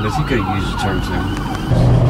Because but he could have used the turn too.